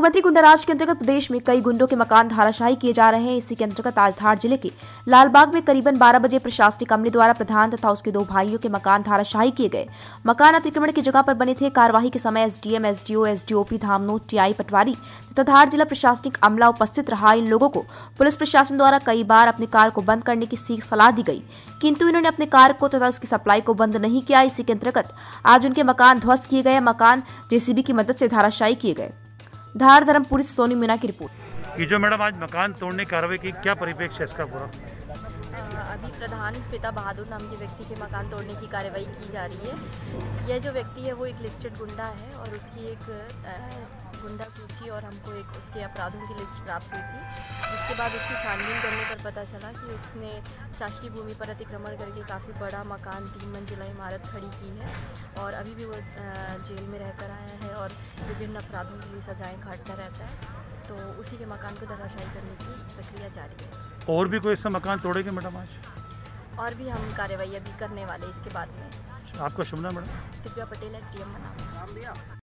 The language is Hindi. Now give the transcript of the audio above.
मुख्यमंत्री गुंडाराज के अंतर्गत प्रदेश में कई गुंडों के मकान धाराशाही किए जा रहे हैं। इसी के अंतर्गत आज धार ज़िले के लालबाग में करीबन 12 बजे प्रशासनिक अमले द्वारा प्रधान तथा उसके दो भाइयों के मकान धाराशाही किए गए। मकान अतिक्रमण की जगह पर बने थे कार्यवाही के समय SDM, SDO, SDOP Dhamnot, TI patwari तथा धार जिला प्रशासनिक अमला उपस्थित रहा। इन लोगों को पुलिस प्रशासन द्वारा कई बार अपनी कार को बंद करने की सीख सलाह दी गई, किंतु इन्होंने अपने कार को तथा उसकी सप्लाई को बंद नहीं किया। इसी के अंतर्गत आज उनके मकान ध्वस्त किए गए। मकान जेसीबी की मदद से धाराशाही किए गए। धार धर्मपुरी सोनी मीना की रिपोर्ट। ये जो मैडम आज मकान तोड़ने कार्रवाई की, क्या परिप्रेक्ष्य है इसका पूरा? अभी प्रधान पिता बहादुर नाम के व्यक्ति के मकान तोड़ने की कार्रवाई की जा रही है। यह जो व्यक्ति है, वो एक लिस्टेड गुंडा है और उसकी एक गुंडा सूची और हमको एक उसके अपराधों की लिस्ट प्राप्त हुई थी, जिसके बाद उसकी छानबीन करने पर पता चला कि उसने शासकीय भूमि पर अतिक्रमण करके काफ़ी बड़ा मकान, तीन मंजिला इमारत खड़ी की है और अभी भी वो जेल में रहकर आया है और विभिन्न अपराधों के लिए सजाएँ काटता रहता है। तो उसी के मकान को धराशायी करने की प्रक्रिया जारी है। और भी कोई ऐसा मकान तोड़ेंगे मैडम आज? और भी हम कार्रवाई अभी करने वाले इसके बाद में। आपका शुभ नाम madam? Divya Patel S D M बना